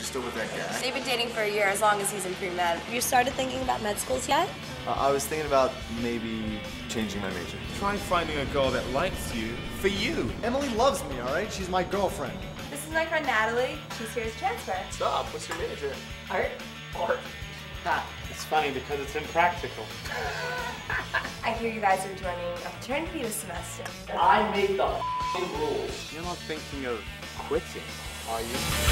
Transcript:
she's still with that guy. They've been dating for a year as long as he's in pre-med. You started thinking about med schools yet? Uh, I was thinking about maybe changing my major. Try finding a girl that likes you for you. Emily loves me, all right? She's my girlfriend. This is my friend Natalie. She's here as transfer. Stop. What's your major? Art? Art. Ha, it's funny because it's impractical. I hear you guys are joining a fraternity this semester. I made the rules. You're not thinking of quitting, are you?